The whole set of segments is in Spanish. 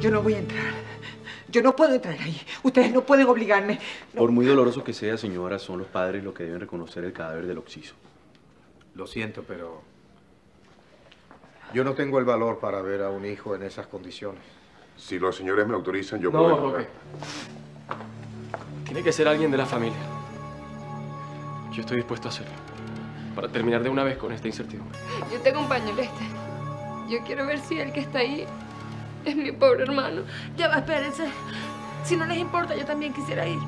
Yo no voy a entrar. Yo no puedo entrar ahí. Ustedes no pueden obligarme. Por muy doloroso que sea, señora, son los padres los que deben reconocer el cadáver del occiso. Lo siento, pero yo no tengo el valor para ver a un hijo en esas condiciones. Si los señores me autorizan, yo No, puedo... Roque. Tiene que ser alguien de la familia. Yo estoy dispuesto a hacerlo. Para terminar de una vez con esta incertidumbre. Yo te acompaño, Lester. Yo quiero ver si el que está ahí es mi pobre hermano. Ya va, espérense. Si no les importa, yo también quisiera ir.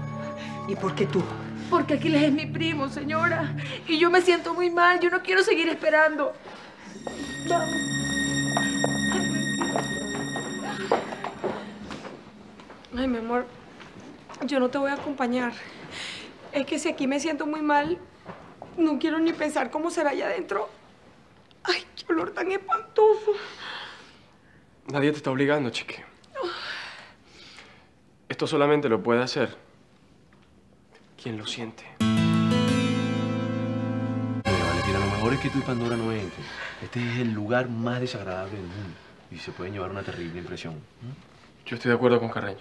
¿Y por qué tú? Porque Aquiles es mi primo, señora. Y yo me siento muy mal. Yo no quiero seguir esperando. Vamos. Ay, mi amor, yo no te voy a acompañar. Es que si aquí me siento muy mal, no quiero ni pensar cómo será allá adentro. Ay, qué olor tan espantoso. Nadie te está obligando, chique. Esto solamente lo puede hacer quien lo siente. Mira, Valentina, lo mejor es que tú y Pandora no entren. Este es el lugar más desagradable del mundo. Y se pueden llevar una terrible impresión. Yo estoy de acuerdo con Carreño.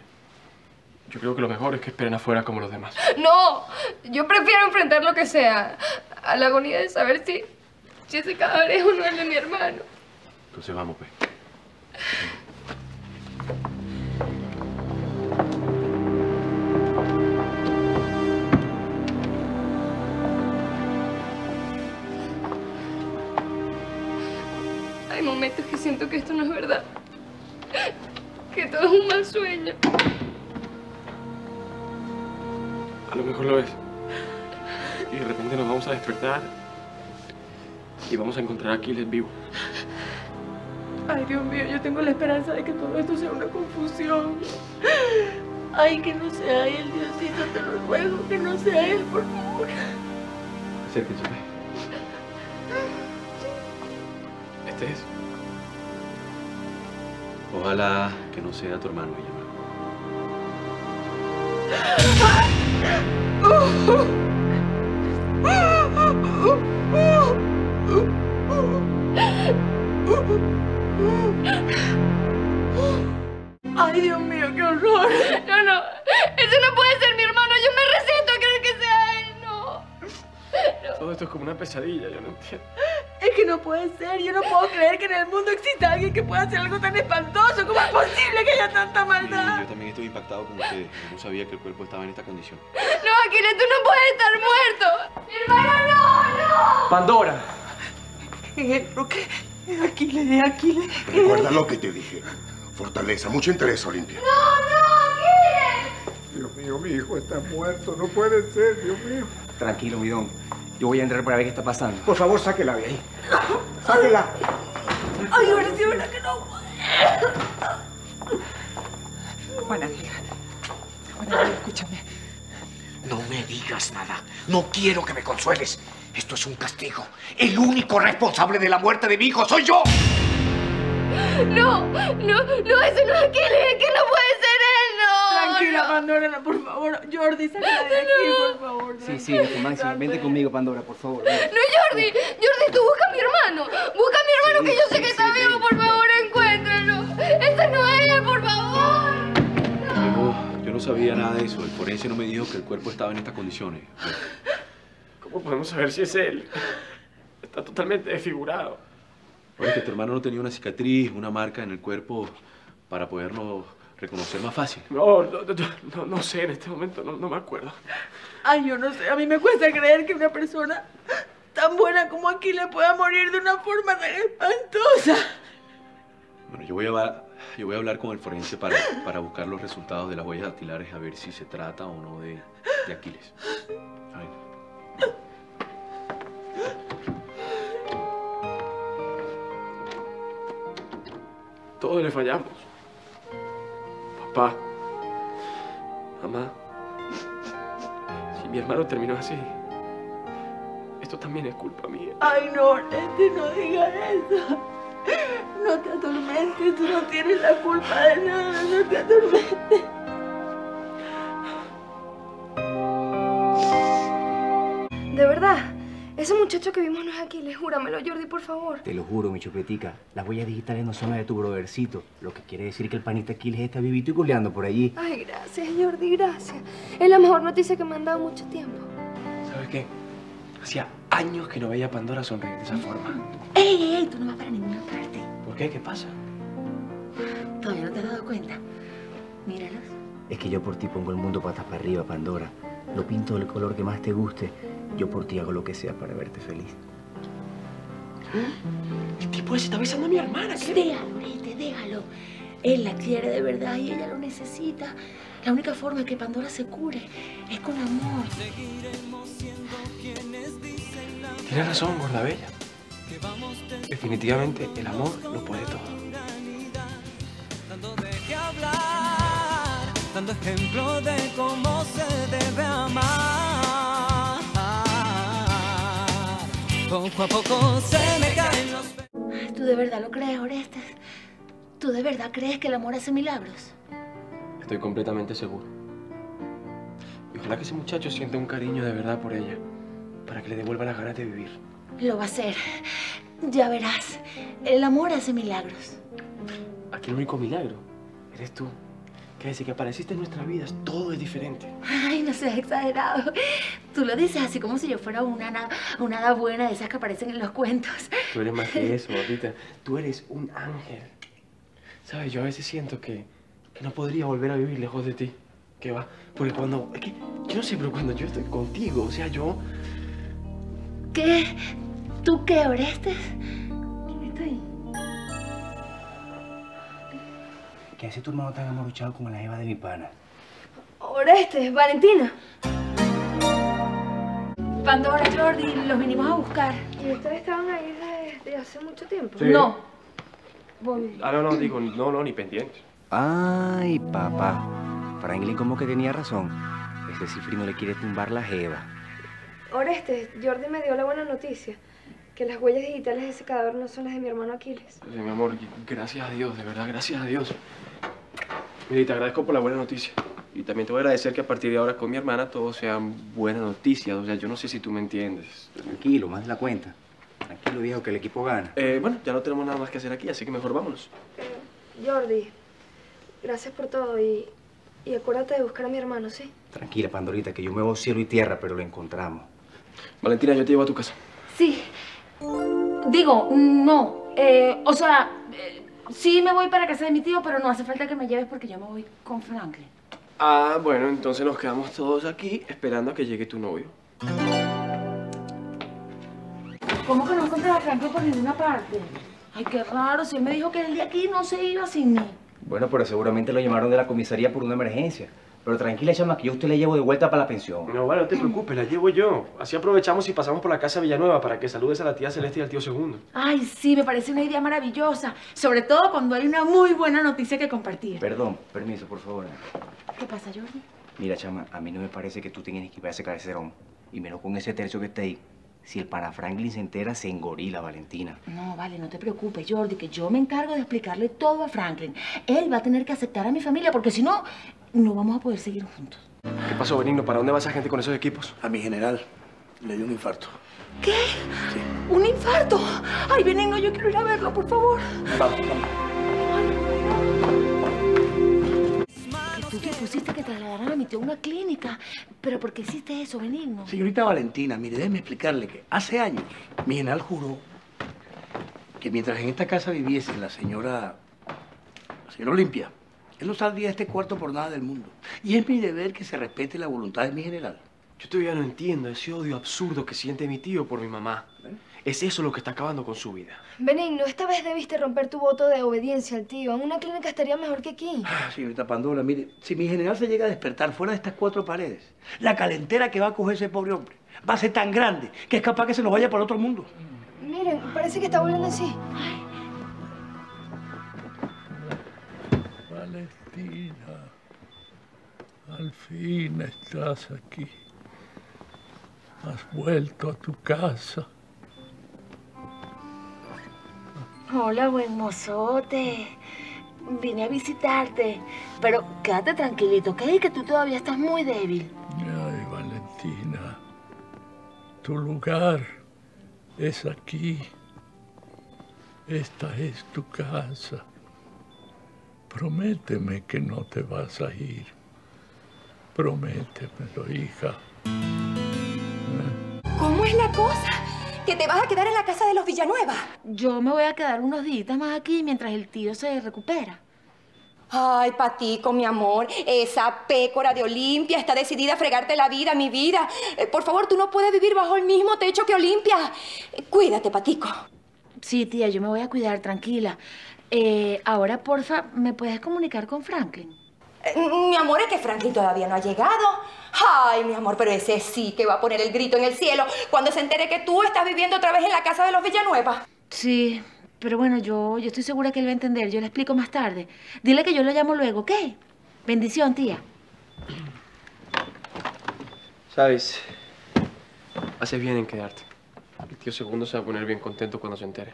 Yo creo que lo mejor es que esperen afuera como los demás. No, yo prefiero enfrentar lo que sea a la agonía de saber si, si ese cadáver es o no el de mi hermano. Entonces vamos, pues. Hay momentos que siento que esto no es verdad. Que todo es un mal sueño. A lo mejor lo es. Y de repente nos vamos a despertar y vamos a encontrar a Aquiles vivo. Ay, Dios mío, yo tengo la esperanza de que todo esto sea una confusión. Ay, que no sea él, Diosito, te lo ruego, que no sea él, por favor. Acérquense, pues. Este es. Ojalá que no sea tu hermano, Guillermo. Horror. No, no, ese no puede ser mi hermano. Yo me resisto a creer que sea él. No. Todo esto es como una pesadilla, yo no entiendo. Es que no puede ser. Yo no puedo creer que en el mundo exista alguien que pueda hacer algo tan espantoso. ¿Cómo es posible que haya tanta maldad? yo también estoy impactado con ustedes. Yo no sabía que el cuerpo estaba en esta condición. No, Aquiles, tú no puedes estar muerto. Mi hermano, no, no. Pandora. Eh, Roque, Aquiles, Aquiles. Recuerda lo que te dije. Fortaleza, mucho interés, Olimpia. Dios mío, mi hijo está muerto. No puede ser, Dios mío. Tranquilo, bidón. Yo voy a entrar para ver qué está pasando. Por favor, sáquela de ahí. Sáquela. Ay, ahora sí, ¿verdad que no? Juan Ángel. Juan Ángel, escúchame. No me digas nada. No quiero que me consueles. Esto es un castigo. El único responsable de la muerte de mi hijo soy yo. No, no, no, ese no es Aquiles, que no puede ser él, no. Tranquila, no. Pandora, no, por favor. Jordi, sácala de aquí, por favor. Sí, sí, este Máximo, vente conmigo, Pandora, por favor. ven. No, Jordi, Jordi, tú busca a mi hermano. Busca a mi hermano que yo sé sí, que sí, está vivo, por favor, encuéntralo. Ese no es él, por favor. No, yo no sabía nada de eso. El forense no me dijo que el cuerpo estaba en estas condiciones. ¿Cómo podemos saber si es él? Está totalmente desfigurado. Oye, que tu hermano no tenía una cicatriz, una marca en el cuerpo para poderlo reconocer más fácil. No, no, no, no, no sé, en este momento no, no me acuerdo. Ay, yo no sé. A mí me cuesta creer que una persona tan buena como aquí le pueda morir de una forma tan espantosa. Bueno, yo voy a, hablar- yo voy a hablar con el forense para, para buscar los resultados de las huellas dactilares a ver si se trata o no de, de Aquiles. Ay. Todos le fallamos. Papá, mamá, si mi hermano terminó así, esto también es culpa mía. Ay, no, Leti, no digas eso. No te atormentes, tú no tienes la culpa de nada, no te atormentes. De verdad, Ese muchacho que vimos no es Aquiles, júramelo, Jordi, por favor. Te lo juro, mi chupetica. Las huellas digitales no son las de tu brodercito. Lo que quiere decir que el panita Aquiles está vivito y culeando por allí. Ay, gracias, Jordi, gracias. Es la mejor noticia que me han dado mucho tiempo. ¿Sabes qué? Hacía años que no veía a Pandora sonreír de esa forma. ¡Ey, ey, ey! Tú no vas para ninguna parte. ¿Por qué? ¿Qué pasa? ¿Todavía no te has dado cuenta? Míralos. Es que yo por ti pongo el mundo patas para arriba, Pandora. Lo pinto del color que más te guste. Yo por ti hago lo que sea para verte feliz. El tipo ese está besando a mi hermana. ¿qué? Déjalo, Oreste, déjalo. Él la quiere de verdad y ella lo necesita. La única forma de que Pandora se cure es con amor. Tienes razón, gorda bella. Definitivamente el amor lo puede todo. dando de qué hablar, dando ejemplo de cómo se debe amar. Poco a poco se me caen los ¿Tú de verdad lo crees, Orestes? ¿Tú de verdad crees que el amor hace milagros? Estoy completamente seguro. Y ojalá que ese muchacho sienta un cariño de verdad por ella, para que le devuelva las ganas de vivir. Lo va a hacer. Ya verás. El amor hace milagros. Aquí el único milagro eres tú. Que desde que apareciste en nuestras vidas, todo es diferente. Ay, no seas exagerado. Tú lo dices así como si yo fuera una, una hada buena de esas que aparecen en los cuentos. Tú eres más que eso, papita. Tú eres un ángel. Sabes, yo a veces siento que, que no podría volver a vivir lejos de ti. Que va. Porque cuando. Es que. Yo no sé, pero cuando yo estoy contigo, o sea, yo. ¿Qué? ¿Tú qué, Orestes? ¿Qué hace tu hermano tan amoruchado como la Eva de mi pana? Orestes, Valentina. Pandora, Jordi, los vinimos a buscar. ¿Y ustedes estaban ahí desde hace mucho tiempo? Sí. No. Ah, no, no, digo, no, no, ni pendientes. Ay, papá. Franklin como que tenía razón. Ese cifri no le quiere tumbar la jeva. Orestes, Jordi me dio la buena noticia. Que las huellas digitales de ese cadáver no son las de mi hermano Aquiles. Sí, mi amor, gracias a Dios, de verdad, gracias a Dios. Mira, y te agradezco por la buena noticia. Y también te voy a agradecer que a partir de ahora con mi hermana todo sean buenas noticias. O sea, yo no sé si tú me entiendes. Tranquilo, más de la cuenta. Tranquilo, viejo, que el equipo gana. Eh, bueno, ya no tenemos nada más que hacer aquí, así que mejor vámonos. Jordi, gracias por todo y, y acuérdate de buscar a mi hermano, ¿sí? Tranquila, Pandorita, que yo muevo cielo y tierra, pero lo encontramos. Valentina, yo te llevo a tu casa. Sí. Digo, no. Eh, o sea, eh, sí me voy para casa de mi tío, pero no hace falta que me lleves porque yo me voy con Franklin. Ah, bueno, entonces nos quedamos todos aquí esperando a que llegue tu novio. ¿Cómo que no encuentras a Franklin por ninguna parte? Ay, qué raro. Si él me dijo que el de aquí no se iba sin mí. Bueno, pero seguramente lo llamaron de la comisaría por una emergencia. Pero tranquila, chama, que yo a usted le llevo de vuelta para la pensión. No, vale, no te preocupes, la llevo yo. Así aprovechamos y pasamos por la casa Villanueva para que saludes a la tía Celeste y al tío Segundo. Ay, sí, me parece una idea maravillosa. Sobre todo cuando hay una muy buena noticia que compartir. Perdón, permiso, por favor. ¿Qué pasa, Jordi? Mira, chama, a mí no me parece que tú tienes que ir a ese cabecerón. Y menos con ese tercio que está ahí. Si el pana Franklin se entera, se engorila, Valentina. No, vale, no te preocupes, Jordi, que yo me encargo de explicarle todo a Franklin. Él va a tener que aceptar a mi familia porque si no, no vamos a poder seguir juntos. ¿Qué pasó, Benigno? ¿Para dónde va esa gente con esos equipos? A mi general le dio un infarto. ¿Qué? ¿Un infarto? Ay, Benigno, yo quiero ir a verlo, por favor. Vamos, vamos. Que tú que pusiste que trasladaran a mi tío a una clínica. ¿Pero por qué hiciste eso, Benigno? Señorita Valentina, mire, déjeme explicarle que hace años mi general juró que mientras en esta casa viviese la señora, la señora Olimpia, él no saldría de este cuarto por nada del mundo. Y es mi deber que se respete la voluntad de mi general. Yo todavía no entiendo ese odio absurdo que siente mi tío por mi mamá. Es eso lo que está acabando con su vida. Benigno, esta vez debiste romper tu voto de obediencia al tío. En una clínica estaría mejor que aquí. Ah, Señorita Pandora, mire, si mi general se llega a despertar fuera de estas cuatro paredes, la calentera que va a coger ese pobre hombre va a ser tan grande que es capaz que se nos vaya para otro mundo. Miren, parece que está volviendo así. Valentina, al fin estás aquí. Has vuelto a tu casa. Hola, buen mozote. Vine a visitarte. Pero quédate tranquilito, ¿ok? Que tú todavía estás muy débil. Ay, Valentina, tu lugar es aquí. Esta es tu casa. Prométeme que no te vas a ir. Prométemelo, hija. ¿Cómo es la cosa? ¿Que te vas a quedar en la casa de los Villanueva? Yo me voy a quedar unos días más aquí mientras el tío se recupera. Ay, Patico, mi amor, esa pécora de Olimpia está decidida a fregarte la vida, mi vida. Eh, por favor, tú no puedes vivir bajo el mismo techo que Olimpia. Eh, Cuídate, Patico. Sí, tía, yo me voy a cuidar, tranquila. Eh, ahora, porfa, ¿me puedes comunicar con Franklin? Eh, Mi amor, es que Franklin todavía no ha llegado. Ay, mi amor, pero ese sí que va a poner el grito en el cielo cuando se entere que tú estás viviendo otra vez en la casa de los Villanueva. Sí, pero bueno, yo, yo estoy segura que él va a entender. Yo le explico más tarde. Dile que yo lo llamo luego, ¿ok? Bendición, tía. ¿Sabes? Haces bien en quedarte. El tío Segundo se va a poner bien contento cuando se entere.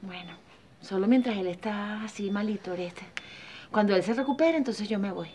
Bueno, solo mientras él está así malito, este. Cuando él se recupere, entonces yo me voy.